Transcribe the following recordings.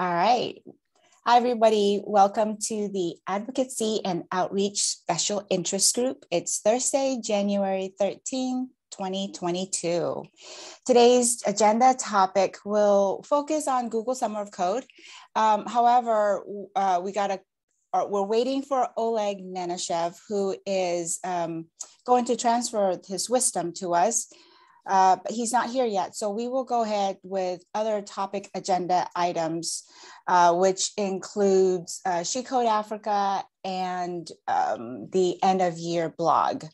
All right. Hi, everybody. Welcome to the Advocacy and Outreach Special Interest Group. It's Thursday, January 13, 2022. Today's agenda topic will focus on Google Summer of Code. Um, however, uh, we got a uh, we're waiting for Oleg Nenashev, who is um, going to transfer his wisdom to us. Uh, but he's not here yet. So we will go ahead with other topic agenda items, uh, which includes uh, She Code Africa and um, the end of year blog.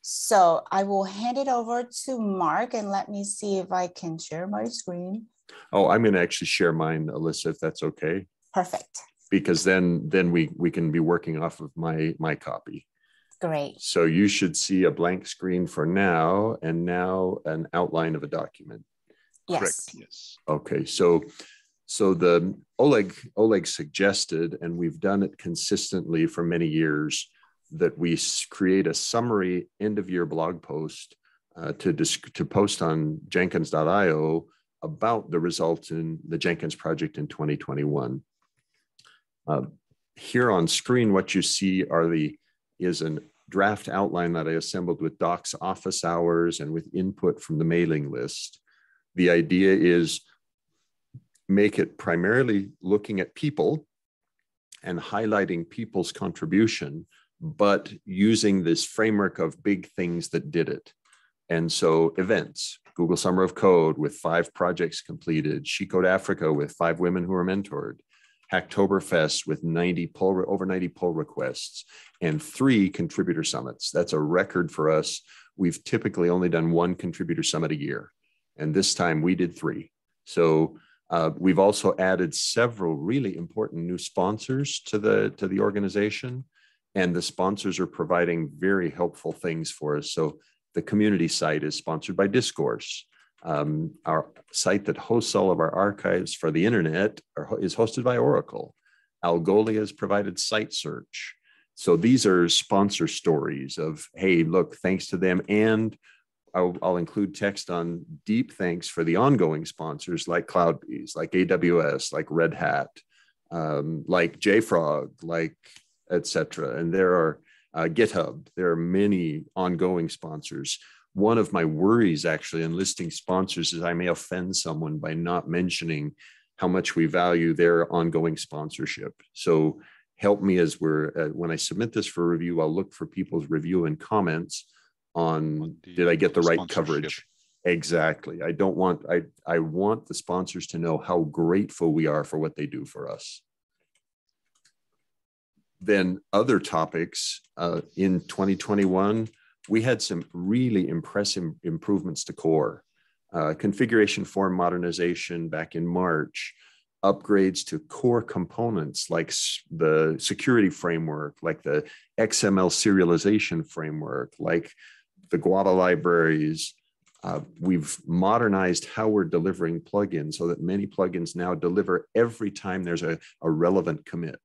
So I will hand it over to Mark and let me see if I can share my screen. Oh, I'm going to actually share mine, Alyssa, if that's okay. Perfect. Because then then we we can be working off of my my copy. Great. So you should see a blank screen for now and now an outline of a document. Yes. Correct. Yes. Okay. So so the Oleg Oleg suggested, and we've done it consistently for many years, that we create a summary end of year blog post uh, to disc- to post on Jenkins.io about the results in the Jenkins project in 2021. Uh, here on screen, what you see are the is an draft outline that I assembled with Doc's office hours and with input from the mailing list. The idea is make it primarily looking at people and highlighting people's contribution, but using this framework of big things that did it. And so events, Google Summer of Code with five projects completed, She Code Africa with five women who were mentored, Hacktoberfest with 90 pull, over 90 pull requests and three contributor summits. That's a record for us. We've typically only done one contributor summit a year, and this time we did three. So uh, we've also added several really important new sponsors to the to the organization, and the sponsors are providing very helpful things for us. So the community site is sponsored by Discourse. Um, our site that hosts all of our archives for the internet are, is hosted by Oracle. Algolia has provided site search. So these are sponsor stories of, hey, look, thanks to them. And I'll, I'll include text on deep thanks for the ongoing sponsors like CloudBees, like AWS, like Red Hat, um, like JFrog, like etc. And there are uh, GitHub. There are many ongoing sponsors one of my worries actually in listing sponsors is I may offend someone by not mentioning how much we value their ongoing sponsorship. So help me as we're uh, when I submit this for review, I'll look for people's review and comments on did I get the right coverage? Exactly. I don't want I I want the sponsors to know how grateful we are for what they do for us. Then other topics uh, in 2021 we had some really impressive improvements to core. Uh, configuration form modernization back in March, upgrades to core components like the security framework, like the XML serialization framework, like the Guava libraries. Uh, we've modernized how we're delivering plugins so that many plugins now deliver every time there's a, a relevant commit.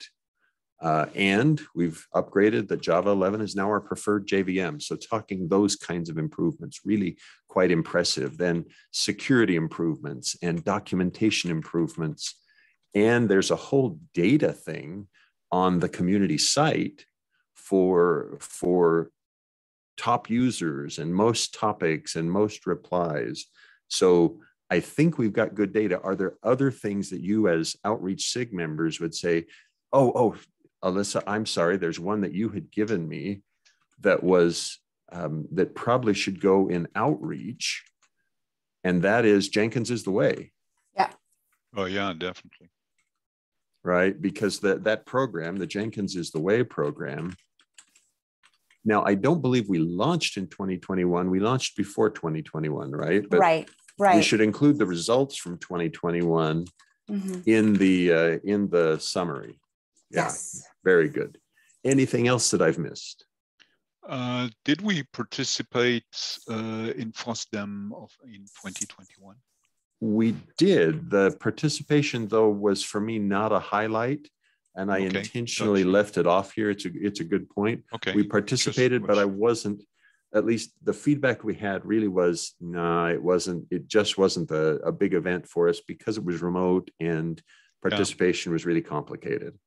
Uh, and we've upgraded that Java 11 is now our preferred JVM. So talking those kinds of improvements, really quite impressive. Then security improvements and documentation improvements. And there's a whole data thing on the community site for, for top users and most topics and most replies. So I think we've got good data. Are there other things that you as outreach SIG members would say, oh, oh, Alyssa, I'm sorry, there's one that you had given me that was um, that probably should go in outreach, and that is Jenkins is the way. Yeah. Oh yeah, definitely. Right, because that that program, the Jenkins is the way program. Now, I don't believe we launched in 2021. We launched before 2021, right? But right, right. We should include the results from 2021 mm-hmm. in the uh, in the summary. Yeah, yes. Very good. Anything else that I've missed? Uh, did we participate uh, in FOSDEM of, in 2021? We did. The participation, though, was for me not a highlight, and I okay. intentionally gotcha. left it off here. It's a it's a good point. Okay. We participated, but I wasn't. At least the feedback we had really was, no, nah, it wasn't. It just wasn't a, a big event for us because it was remote and Participation yeah. was really complicated.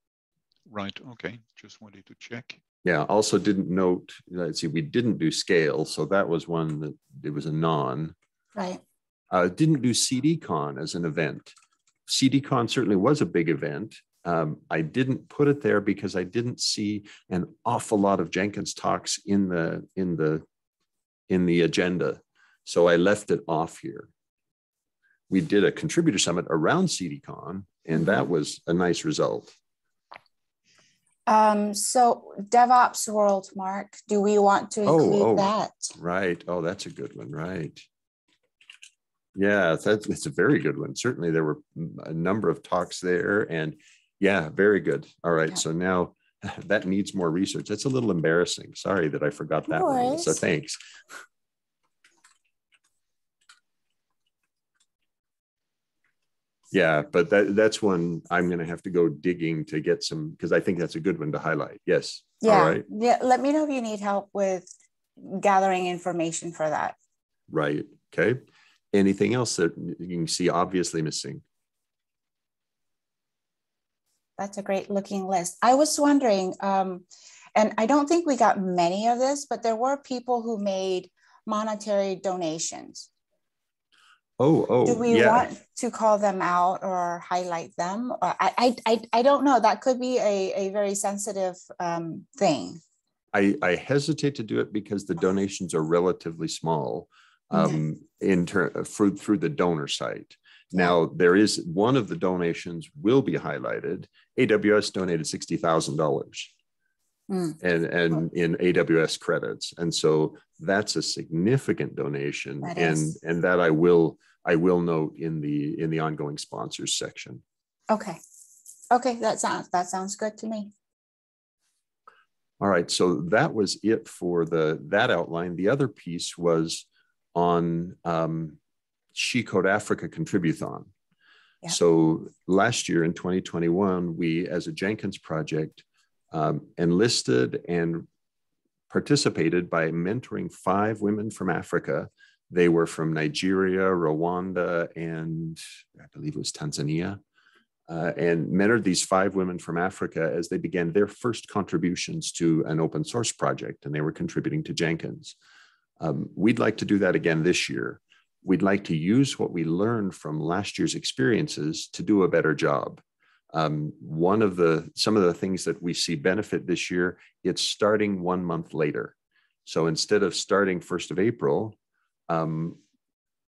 Right. Okay. Just wanted to check. Yeah. Also, didn't note. Let's see. We didn't do scale, so that was one that it was a non. Right. Uh, didn't do CDCon as an event. CDCon certainly was a big event. Um, I didn't put it there because I didn't see an awful lot of Jenkins talks in the in the in the agenda, so I left it off here. We did a contributor summit around CDCon, and that was a nice result. Um, so DevOps World, Mark, do we want to oh, include oh, oh, that? Right. Oh, that's a good one. Right. Yeah, that's, that's a very good one. Certainly, there were a number of talks there, and yeah, very good. All right, yeah. so now that needs more research. That's a little embarrassing. Sorry that I forgot that one. So thanks. Yeah, but that that's one I'm going to have to go digging to get some because I think that's a good one to highlight. Yes. Yeah. All right. Yeah. Let me know if you need help with gathering information for that. Right. Okay. Anything else that you can see obviously missing? That's a great looking list. I was wondering, um, and I don't think we got many of this, but there were people who made monetary donations. Oh, oh. Do we yeah. want to call them out or highlight them? Or I, I, I don't know. That could be a, a very sensitive um, thing. I, I hesitate to do it because the donations are relatively small um, in ter- through, through the donor site. Now, there is one of the donations will be highlighted. AWS donated $60,000 mm. and, and in AWS credits. And so that's a significant donation. That and, is. and that I will, I will note in the, in the ongoing sponsors section. Okay. Okay. That sounds, that sounds good to me. All right. So that was it for the, that outline. The other piece was on um, She Code Africa Contributhon. Yeah. So last year in 2021, we, as a Jenkins project, um, enlisted and participated by mentoring five women from Africa. They were from Nigeria, Rwanda, and I believe it was Tanzania. Uh, and mentored these five women from Africa as they began their first contributions to an open source project, and they were contributing to Jenkins. Um, we'd like to do that again this year. We'd like to use what we learned from last year's experiences to do a better job. Um, one of the some of the things that we see benefit this year, it's starting one month later. So instead of starting first of April, um,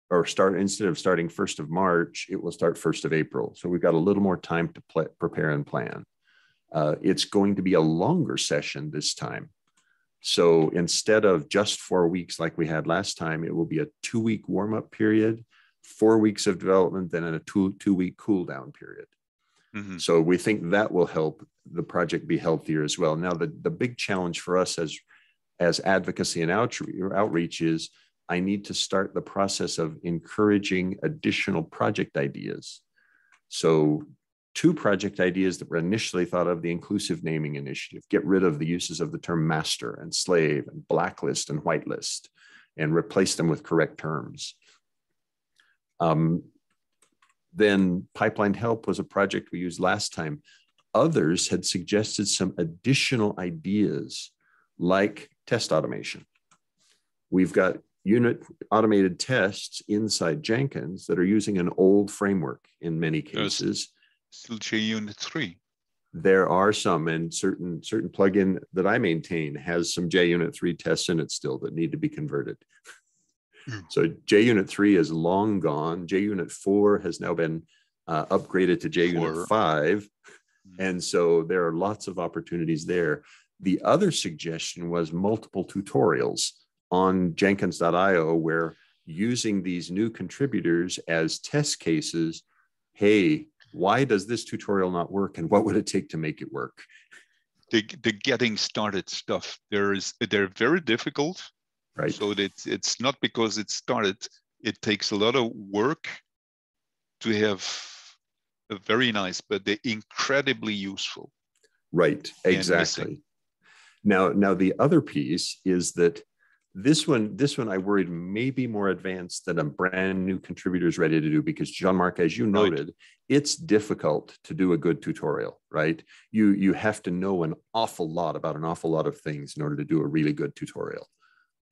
or start instead of starting first of March, it will start first of April. So we've got a little more time to prepare and plan. Uh, it's going to be a longer session this time. So instead of just four weeks like we had last time, it will be a two week warm up period, four weeks of development, then a two, two week cool down period. Mm-hmm. So we think that will help the project be healthier as well. Now, the, the big challenge for us as, as advocacy and outreach is I need to start the process of encouraging additional project ideas. So two project ideas that were initially thought of the inclusive naming initiative get rid of the uses of the term master and slave and blacklist and whitelist and replace them with correct terms um, then pipeline help was a project we used last time others had suggested some additional ideas like test automation we've got unit automated tests inside jenkins that are using an old framework in many cases still JUnit 3. There are some, and certain certain plugin that I maintain has some JUnit 3 tests in it still that need to be converted. Mm. So JUnit 3 is long gone. JUnit 4 has now been uh, upgraded to JUnit 5. Mm. And so there are lots of opportunities there. The other suggestion was multiple tutorials on jenkins.io where using these new contributors as test cases, hey, why does this tutorial not work and what would it take to make it work? The, the getting started stuff, there is, they're very difficult. Right. So it's, it's not because it started, it takes a lot of work to have a very nice, but they're incredibly useful. Right, exactly. Now, now the other piece is that this one, this one I worried may be more advanced than a brand new contributor is ready to do because Jean-Marc, as you noted, right. it's difficult to do a good tutorial, right? You you have to know an awful lot about an awful lot of things in order to do a really good tutorial.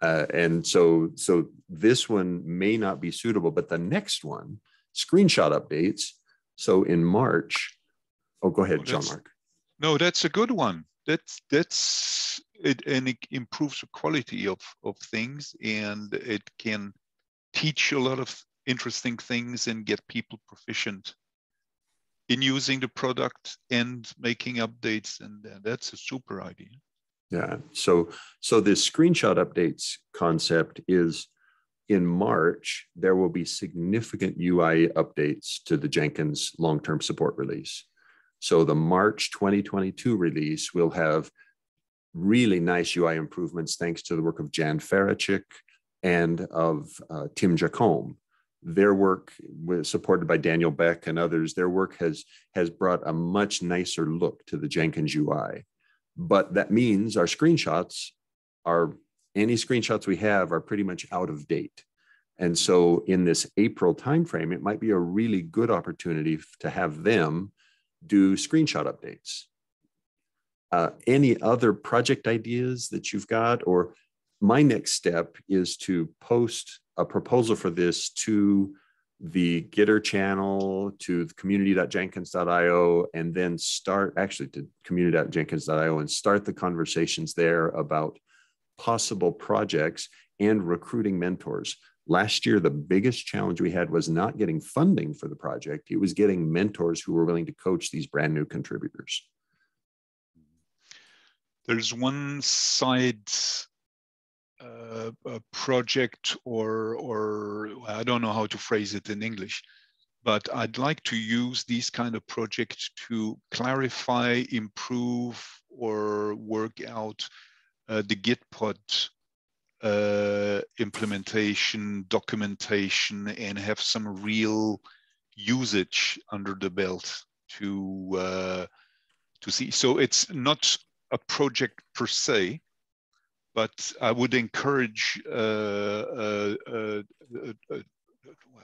Uh, and so so this one may not be suitable, but the next one, screenshot updates. So in March, oh, go ahead, oh, Jean-Marc. No, that's a good one. That's that's it, and it improves the quality of of things, and it can teach a lot of interesting things and get people proficient in using the product and making updates, and uh, that's a super idea. Yeah. So so this screenshot updates concept is in March, there will be significant UI updates to the Jenkins long-term support release. So the March 2022 release will have really nice UI improvements thanks to the work of Jan Faracik and of uh, Tim Jacomb. Their work was supported by Daniel Beck and others. Their work has, has brought a much nicer look to the Jenkins UI. But that means our screenshots are any screenshots we have are pretty much out of date. And so in this April timeframe, it might be a really good opportunity to have them do screenshot updates. Uh, any other project ideas that you've got? Or my next step is to post a proposal for this to the Gitter channel, to community.jenkins.io, and then start actually to community.jenkins.io and start the conversations there about possible projects and recruiting mentors. Last year, the biggest challenge we had was not getting funding for the project. It was getting mentors who were willing to coach these brand new contributors. There's one side uh, project or, or I don't know how to phrase it in English, but I'd like to use these kind of projects to clarify, improve, or work out uh, the Gitpod uh, implementation, documentation, and have some real usage under the belt to uh, to see. So it's not a project per se, but I would encourage uh, uh, uh, uh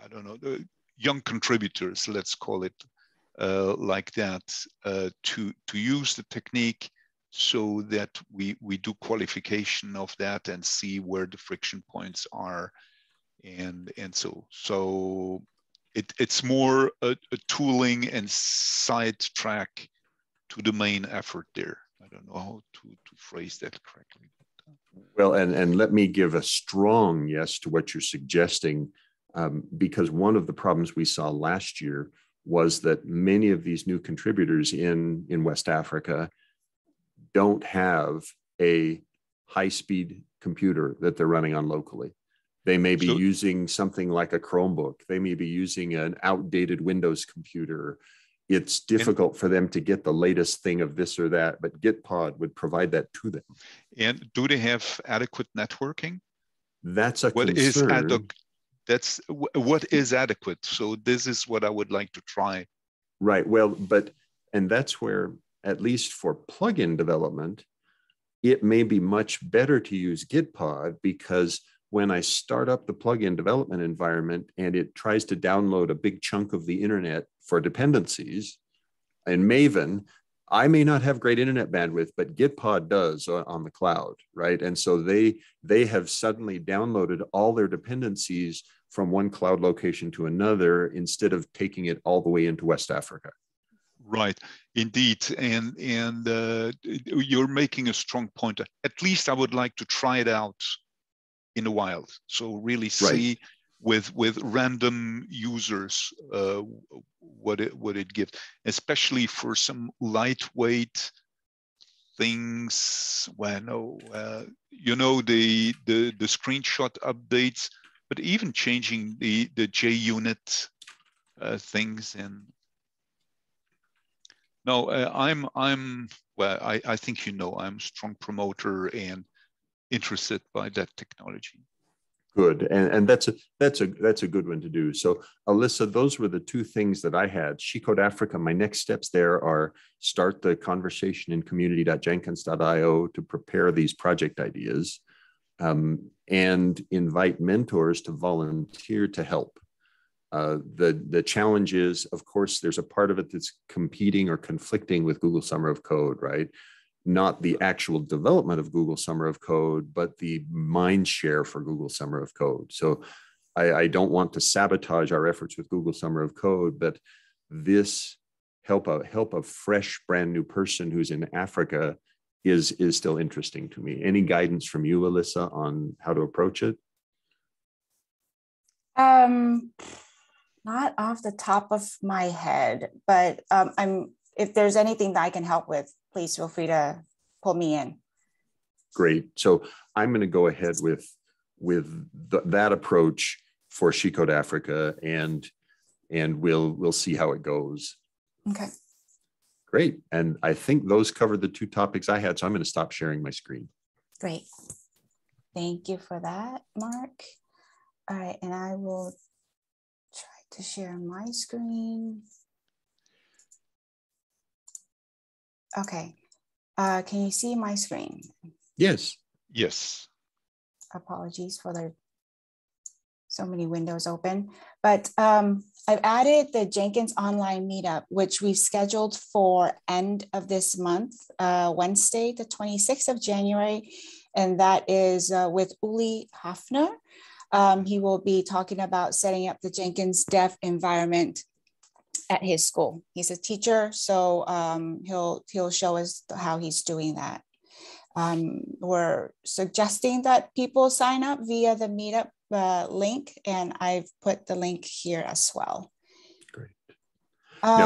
I don't know young contributors, let's call it like that, to to use the technique so that we, we do qualification of that and see where the friction points are. And, and so, so it, it's more a, a tooling and sidetrack to the main effort there. I don't know how to, to phrase that correctly. Well, and, and let me give a strong yes to what you're suggesting, um, because one of the problems we saw last year was that many of these new contributors in, in West Africa don't have a high speed computer that they're running on locally. They may be so, using something like a Chromebook. They may be using an outdated Windows computer. It's difficult and, for them to get the latest thing of this or that, but Gitpod would provide that to them. And do they have adequate networking? That's a what concern. Is that's what is adequate. So this is what I would like to try. Right. Well, but and that's where at least for plugin development, it may be much better to use Gitpod because when I start up the plugin development environment and it tries to download a big chunk of the internet for dependencies in Maven, I may not have great internet bandwidth, but Gitpod does on the cloud, right? And so they they have suddenly downloaded all their dependencies from one cloud location to another instead of taking it all the way into West Africa. Right, indeed, and and uh, you're making a strong point. At least I would like to try it out in the wild. So really see right. With with random users uh, what it what it gives, especially for some lightweight things. When oh, uh, you know the the the screenshot updates, but even changing the the JUnit uh, things and no, uh, I'm I'm well. I, I think you know I'm a strong promoter and interested by that technology. Good, and and that's a that's a that's a good one to do. So, Alyssa, those were the two things that I had. SheCode Africa. My next steps there are start the conversation in community.jenkins.io to prepare these project ideas. um, and invite mentors to volunteer to help. Uh, the, the challenge is, of course, there's a part of it that's competing or conflicting with Google Summer of Code, right? Not the actual development of Google Summer of Code, but the mind share for Google Summer of Code. So I, I don't want to sabotage our efforts with Google Summer of Code, but this help a help a fresh brand new person who's in Africa is is still interesting to me. Any guidance from you, Alyssa, on how to approach it? Um, not off the top of my head, but um, I'm. If there's anything that I can help with, please feel free to pull me in. Great. So I'm going to go ahead with with that approach for She Code Africa, and and we'll we'll see how it goes. Okay. Great. And I think those covered the two topics I had. So I'm going to stop sharing my screen. Great. Thank you for that, Mark. All right, and I will try to share my screen. Okay. Uh, can you see my screen? Yes. Yes. Apologies for the so many windows open. But um, I've added the Jenkins online meetup, which we've scheduled for end of this month, uh, Wednesday, the 26th of January. And that is uh, with Ulli Hafner. Um, he will be talking about setting up the Jenkins dev environment at his school. He's a teacher, so um, he'll he'll show us how he's doing that. Um, we're suggesting that people sign up via the meetup uh, link, and I've put the link here as well. Great. Um,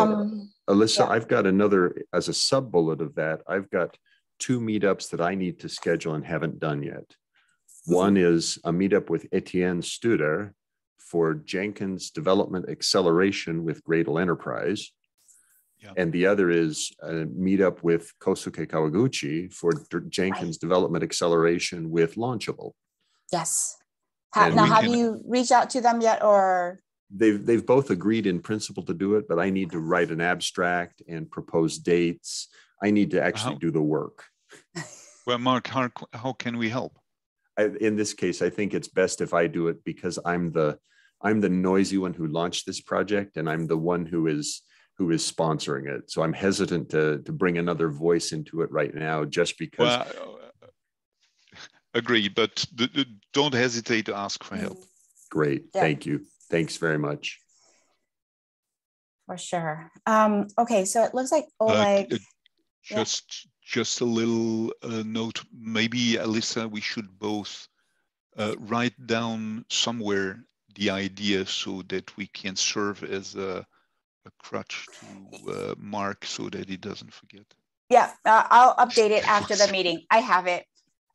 now, Alyssa, yeah. I've got another, as a sub bullet of that, I've got two meetups that I need to schedule and haven't done yet. Mm-hmm. One is a meetup with Etienne Studer for Jenkins Development Acceleration with Gradle Enterprise. Yeah. And the other is a meetup with Kosuke Kawaguchi for Jenkins right. Development Acceleration with Launchable. Yes. Ha- now, have can, you reached out to them yet, or they've they've both agreed in principle to do it, but I need to write an abstract and propose dates. I need to actually how, do the work. Well, Mark, how, how can we help? I, in this case, I think it's best if I do it because I'm the I'm the noisy one who launched this project, and I'm the one who is who is sponsoring it. So I'm hesitant to to bring another voice into it right now, just because. Well, agree, but don't hesitate to ask for help. Great. Yeah. Thank you. Thanks very much. For sure. Um, okay, so it looks like Oleg. Uh, just yeah. just a little uh, note. Maybe Alyssa, we should both uh, write down somewhere the idea so that we can serve as a, a crutch to uh, Mark so that he doesn't forget. Yeah, uh, I'll update it after the meeting. I have it.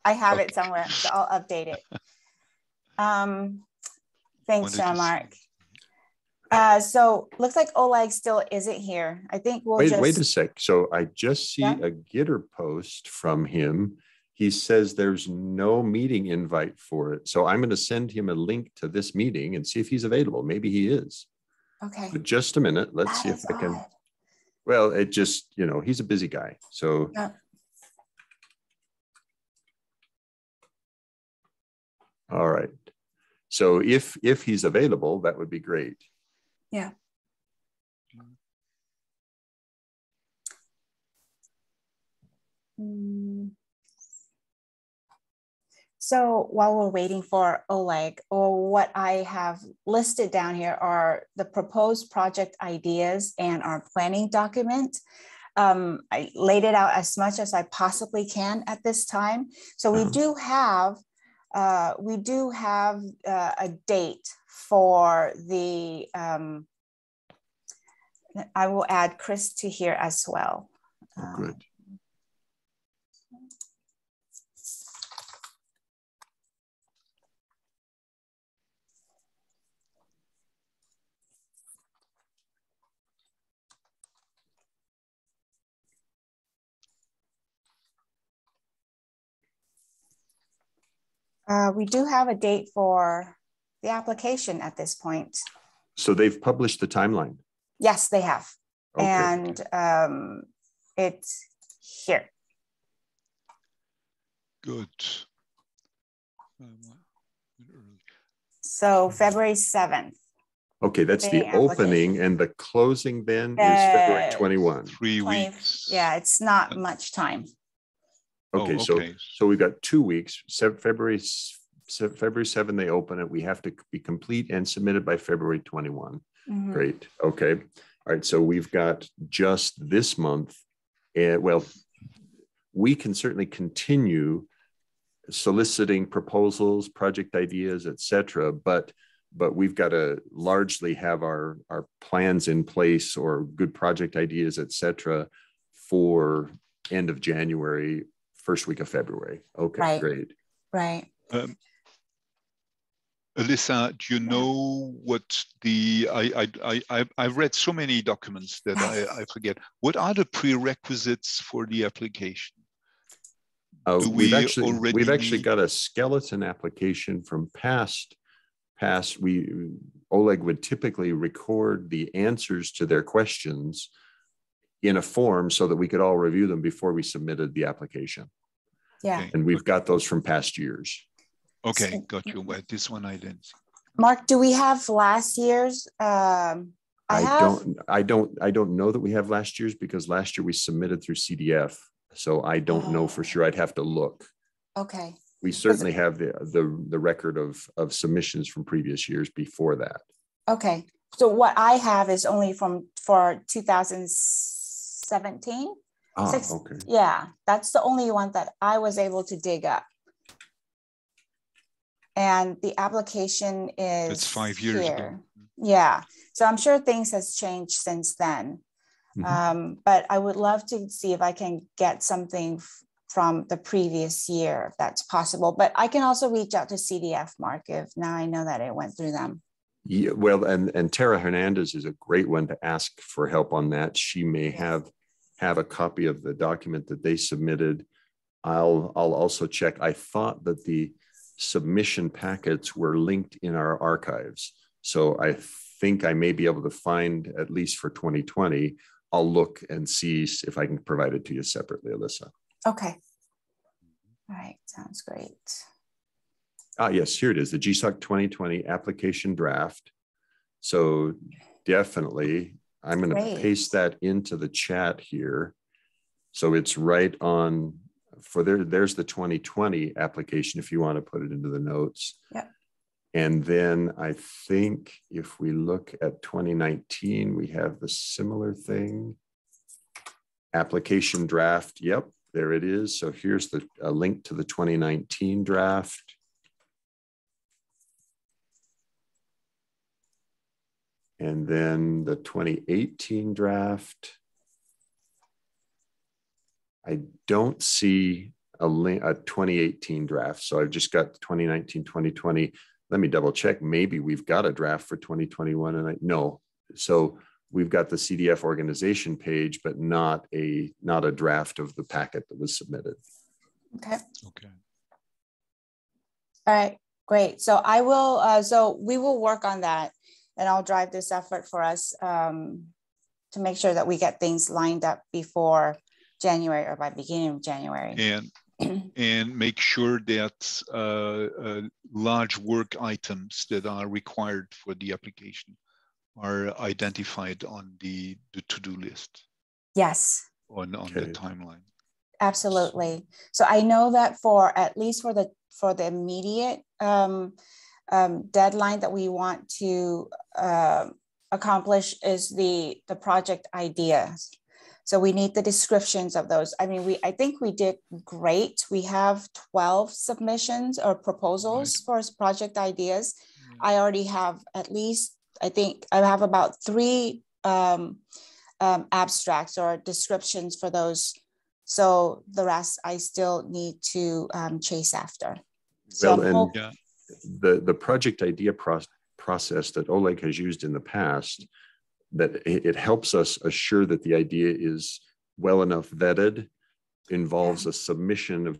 I have okay. it somewhere, so I'll update it. Um, thanks, Jean Marc. Uh, so looks like Oleg still isn't here. I think we'll wait. Just... Wait a sec. So I just see yeah. a Gitter post from him. He says there's no meeting invite for it. So I'm going to send him a link to this meeting and see if he's available. Maybe he is. Okay. But just a minute. Let's that see if I can. Well, it just you know he's a busy guy. So. Yeah. All right. So if if he's available, that would be great. Yeah. Mm. So while we're waiting for Oleg, or what I have listed down here are the proposed project ideas and our planning document. Um, I laid it out as much as I possibly can at this time. So we uh-huh. do have uh, we do have uh, a date for the, um, I will add Chris to here as well. Oh, good. Uh, we do have a date for the application at this point. So they've published the timeline? Yes, they have. Okay. And um, it's here. Good. Um, So February 7th. Okay, that's the Opening opening and the closing then is February Uh, 21. Three weeks. Yeah, it's not much time. Okay, Oh, so okay. so we've got two weeks, February, February 7, they open it. We have to be complete and submitted by February 21. Mhm. Great. Okay. All right. So we've got just this month. And well, we can certainly continue soliciting proposals, project ideas, etc. but but we've got to largely have our our plans in place or good project ideas, etc. for end of January, first week of February. Okay, Right. great. Right. Um, Alyssa, do you know what the I I I I- I've read so many documents that I, I forget. What are the prerequisites for the application? Uh, Do we've actually already we've actually got a skeleton application from past past we Oleg would typically record the answers to their questions in a form so that we could all review them before we submitted the application. Yeah. Okay. And we've got those from past years. Okay, So- got you. Well, this one I didn't. Mark, do we have last year's? Um, I I have, don't I don't I don't know that we have last year's because last year we submitted through CDF. So I don't know for Oh. sure. I'd have to look. okay. We certainly have the the the record of of submissions from previous years before that. Okay. So what I have is only from, for 2017. Ah, Six- okay. Yeah, that's the only one that I was able to dig up. And the application is. That's five years ago. Yeah, so I'm sure things has changed since then. Mhm. Um, but I would love to see if I can get something f- from the previous year, if that's possible. But I can also reach out to CDF, Mark, if now I know that it went through them. Yeah, well, and and Tara Hernandez is a great one to ask for help on that. She may Yes. have have a copy of the document that they submitted. I'll I'll also check. I thought that the submission packets were linked in our archives. So I think I may be able to find at least for 2020. I'll look and see if I can provide it to you separately, Alyssa. Okay. All right, sounds great. Ah, yes, here it is, the GSOC 2020 application draft. So definitely, I'm going Great. to paste that into the chat here. So it's right on for there, there's the 2020 application if you want to put it into the notes. Yep. And then I think if we look at 2019, we have the similar thing. Application draft. Yep, there it is. So here's the a link to the 2019 draft. And then the 2018 draft. I don't see a link, a 2018 draft. So I've just got 2019, 2020. Let me double check. Maybe we've got a draft for 2021 and I, no. So we've got the CDF organization page, but not a, not a draft of the packet that was submitted. Okay. Okay. All right, great. So I will, uh, so we will work on that and I'll drive this effort for us um, to make sure that we get things lined up before January or by beginning of January. And and make sure that uh, uh, large work items that are required for the application are identified on the, the to-do list Yes, on, on Okay. the timeline. absolutely. So I know that for, at least for the, for the immediate um, um, deadline that we want to uh, accomplish is the, the project ideas. So we need the descriptions of those. I mean, we, I think we did great. We have 12 submissions or proposals for project ideas. I already have at least, I think I have about three um, um, abstracts or descriptions for those. So the rest I still need to um, chase after. So Well, and- hope- Yeah. The the project idea pro- process that Oleg has used in the past that it, it helps us assure that the idea is well enough vetted involves a submission of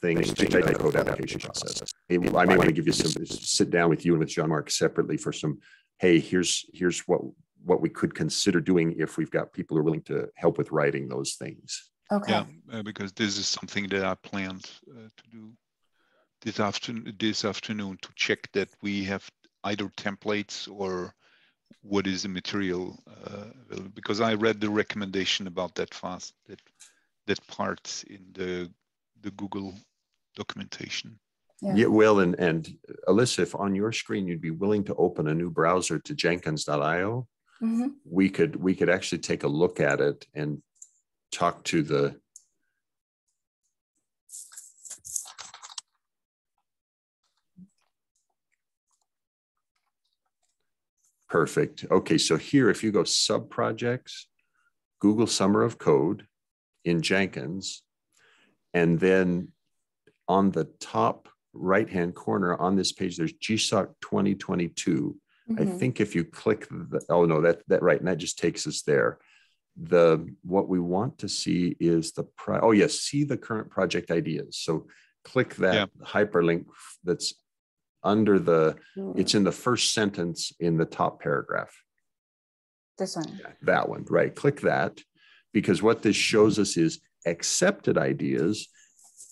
things to the code application process. I may want to give you some, sit down with you and with Jean-Marc separately for some, hey, here's, here's what, what we could consider doing if we've got people who are willing to help with writing those things. Okay. Yeah, uh, because this is something that I planned uh, to do this afternoon. This afternoon to check that we have either templates or what is the material uh, because I read the recommendation about that fast that that part in the the Google documentation. Yeah. yeah. well, and and Alyssa, if on your screen you'd be willing to open a new browser to Jenkins.io, mm-hmm. we could we could actually take a look at it and talk to the Perfect. Okay, so here, if you go sub projects, Google Summer of Code in Jenkins, and then on the top right hand corner on this page, there's GSOC 2022. Mm-hmm. I think if you click the, oh no, that, that right, and that just takes us there. The what we want to see is the pro, oh yes, see the current project ideas. So click that yeah. hyperlink that's under the, mm. it's in the first sentence in the top paragraph. This one. That one, right. Click that because what this shows us is accepted ideas.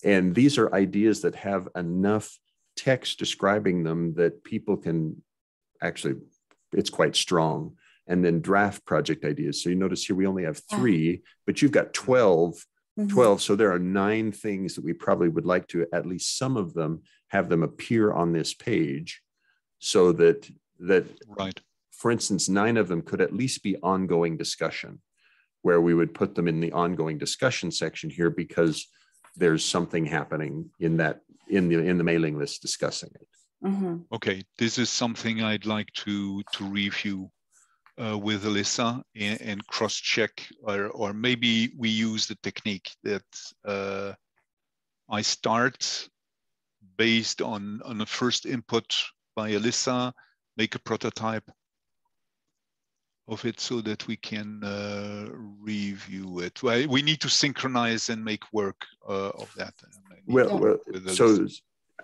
And these are ideas that have enough text describing them that people can actually, it's quite strong. And then draft project ideas. So you notice here we only have three, but you've got 12 mm-hmm. 12. So there are nine things that we probably would like to, at least some of them, have them appear on this page so that, that, right. for instance, nine of them could at least be ongoing discussion where we would put them in the ongoing discussion section here because there's something happening in that in the in the mailing list discussing it. Mm-hmm. Okay, this is something I'd like to to review uh, with Alyssa and, and cross-check, or, or maybe we use the technique that uh, I start based on, on a first input by Alyssa, make a prototype of it so that we can uh, review it. We need to synchronize and make work uh, of that. Well, well so,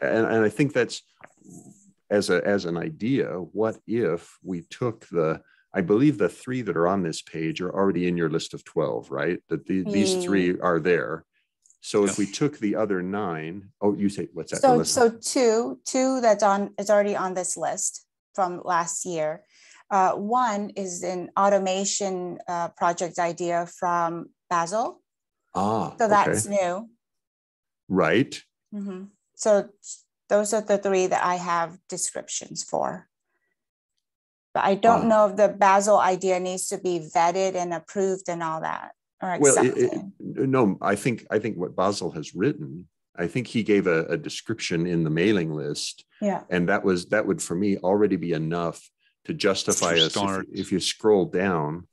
and, and I think that's as a as an idea. What if we took the I believe the three that are on this page are already in your list of 12, right? That the, mm. these three are there. So if we took the other nine, oh, you say what's that? So, so two, two that's on, is already on this list from last year. Uh, one is an automation uh, project idea from Basil. Ah, so that's okay. new. Right. Mm-hmm. So those are the three that I have descriptions for. But I don't uh, know if the Basil idea needs to be vetted and approved and all that. Or well, it, it, no, I think I think what Basil has written, I think he gave a, a description in the mailing list. Yeah. And that was that would for me already be enough to justify to us. If, if you scroll down,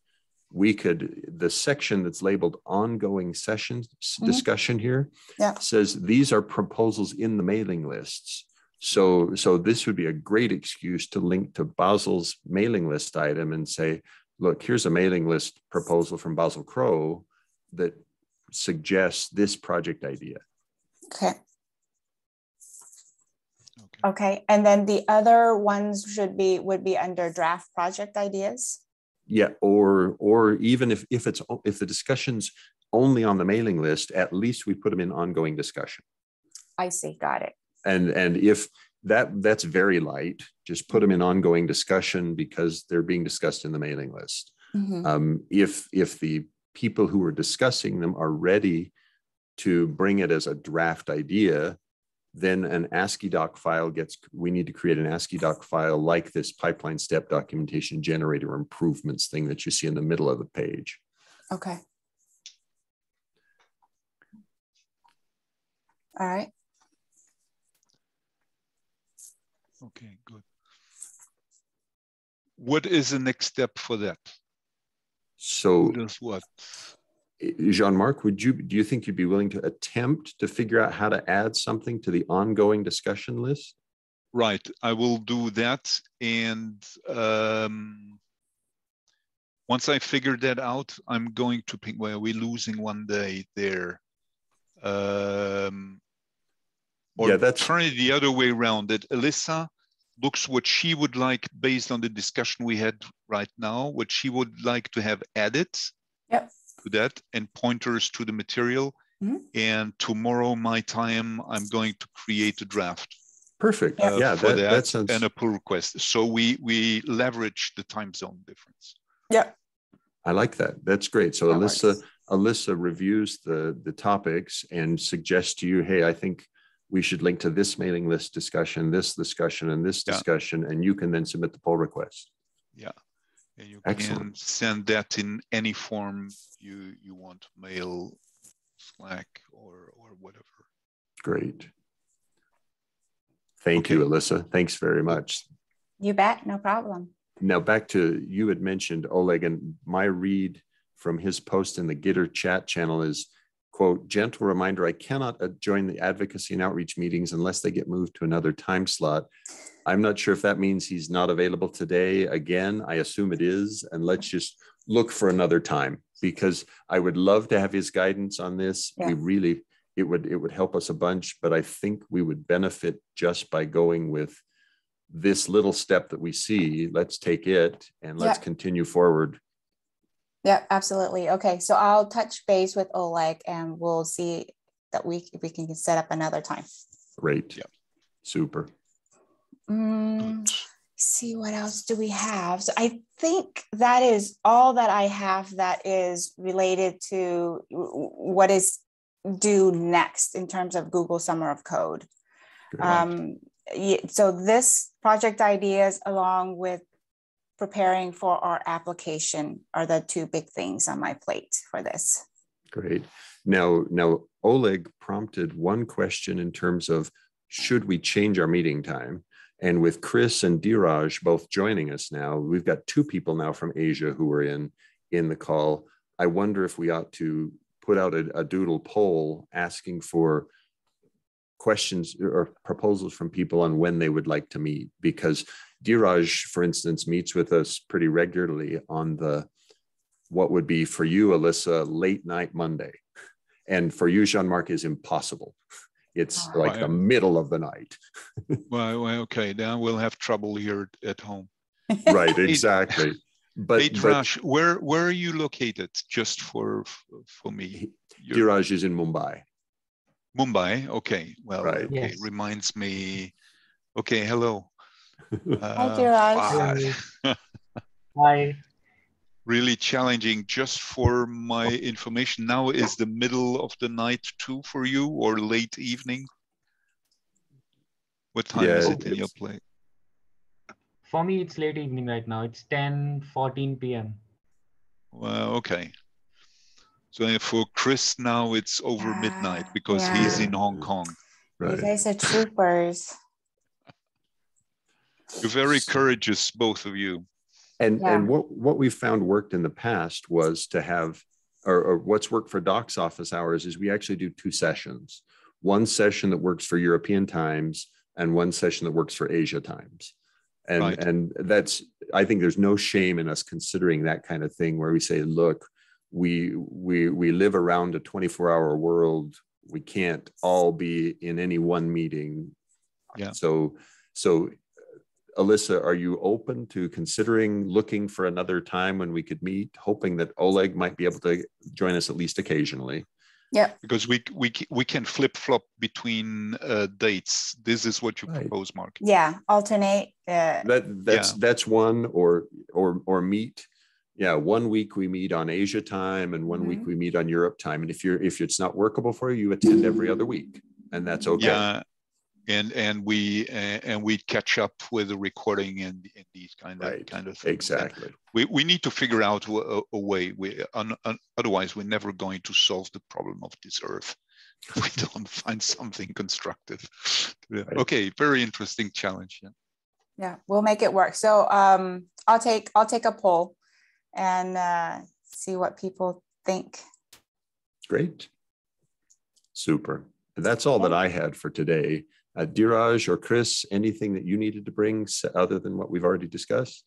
we could the section that's labeled ongoing sessions mm-hmm. discussion here yeah. says these are proposals in the mailing lists so, so this would be a great excuse to link to Basil's mailing list item and say, look, here's a mailing list proposal from Basil Crow that suggests this project idea. Okay. Okay. And then the other ones should be would be under draft project ideas. Yeah, or or even if if it's if the discussion's only on the mailing list, at least we put them in ongoing discussion. I see. Got it and and if that that's very light just put them in ongoing discussion because they're being discussed in the mailing list mm-hmm. um, if if the people who are discussing them are ready to bring it as a draft idea then an AsciiDoc file gets we need to create an AsciiDoc file like this pipeline step documentation generator improvements thing that you see in the middle of the page okay all right Okay, good. What is the next step for that? So does what? Jean-Marc, would you do you think you'd be willing to attempt to figure out how to add something to the ongoing discussion list? Right, I will do that. And um, once I figure that out, I'm going to ping. Well, we're losing one day there. Um, Or Yeah, that's- turn it the other way around, that Alyssa looks what she would like based on the discussion we had right now, what she would like to have added Yep. To that and pointers to the material. Mhm. And tomorrow, my time, I'm going to create a draft Perfect. Yeah. uh, Yeah, for that, that, that sounds and a pull request. So we we leverage the time zone difference. Yeah. I like that. That's great. So That Alyssa, works. Alyssa reviews the the topics and suggests to you, hey, I think we should link to this mailing list discussion, this discussion, and this Yeah. discussion, and you can then submit the pull request. And you Excellent. can send that in any form you you want, mail, Slack, or or whatever. Great. Thank you, Alyssa. Thanks very much. You bet. No problem. Now back to you had mentioned Oleg, and my read from his post in the Gitter chat channel is quote gentle reminder I cannot join the advocacy and outreach meetings unless they get moved to another time slot. I'm not sure if that means he's not available today. Again, I assume it is, and let's just look for another time because I would love to have his guidance on this. We really it would it would help us a bunch, but I think we would benefit just by going with this little step that we see. Let's take it and let's Yeah. continue forward. Yeah, absolutely. Okay, so I'll touch base with Oleg and we'll see that we we can set up another time. Great. Yeah. Super. Mm, see what else do we have? So I think that is all that I have that is related to what is due next in terms of Google Summer of Code. Um, so this project ideas along with preparing for our application are the two big things on my plate for this. Great. Now, now Oleg prompted one question in terms of should we change our meeting time? And with Chris and Diraj both joining us now, we've got two people now from Asia who are in in the call. I wonder if we ought to put out a, a doodle poll asking for questions or proposals from people on when they would like to meet because Diraj, for instance, meets with us pretty regularly on the what would be for you, Alyssa, late night Monday. And for you, Jean-Marc, is impossible. It's Oh. like the middle of the night. Well, well, okay, then we'll have trouble here at home. Right, exactly. But, hey, but where where are you located? Just for for me, You're- Diraj is in Mumbai. Mumbai. Okay, well, Right. okay, Yes. reminds me. Okay, hello. Hi, Uh, Diraj. ah, Hi. Really challenging. Just for my information, now is the middle of the night too for you, or late evening? What time is it in your it's- place? For me, it's late evening right now. It's 10 14 p.m. Well, okay. So uh, for Chris now it's over midnight Ah, because he's in Hong Kong. You Right. guys are troopers. You're very courageous, both of you. And Yeah. and what what we found worked in the past was to have or, or what's worked for Doc's office hours is we actually do two sessions. One session that works for European times and one session that works for Asia times. And Right. and that's I think there's no shame in us considering that kind of thing where we say, look, we we we live around a 24 hour world. We can't all be in any one meeting. Yeah. So so Alyssa, are you open to considering looking for another time when we could meet, hoping that Oleg might be able to join us at least occasionally? Yeah. Because we we we can flip flop between uh, dates. This is what you Right. propose, Mark. Yeah, alternate. Uh, That that's Yeah. that's one or or or meet. Yeah, one week we meet on Asia time and one week we meet on Europe time. And if you're if it's not workable for you, you attend every other week, and that's okay. Yeah, and and we uh, and we catch up with the recording and, and these kind of Right. kind of things. And Exactly. We, we need to figure out a, a- a way. We un, un, otherwise we're never going to solve the problem of this earth. if We don't find something constructive. Right. Okay, very interesting challenge. Yeah. yeah, we'll make it work. So um, I'll take I'll take a poll and uh, see what people think. Great. Super. That's all that I had for today. Uh, Diraj or Chris, anything that you needed to bring other than what we've already discussed?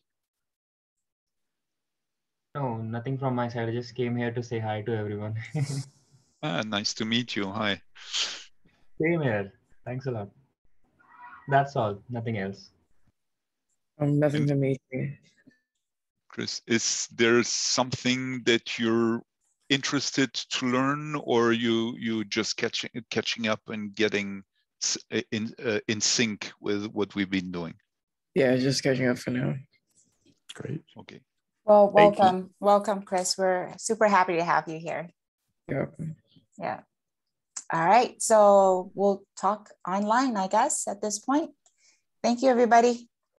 No, nothing from my side. I just came here to say hi to everyone. Ah, nice to meet you. Hi. Same here. Thanks a lot. That's all. Nothing else. Um, nothing to me. Chris, is there something that you're interested to learn, or you you just catching catching up and getting in uh, in sync with what we've been doing? Yeah, just catching up for now. Great. Okay. Well, welcome, welcome, Chris. We're super happy to have you here. Yeah. Yeah. All right. So we'll talk online, I guess, at this point. Thank you, everybody.